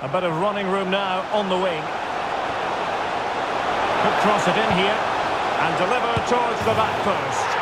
A bit of running room now on the wing. Could cross it in here and deliver towards the back post.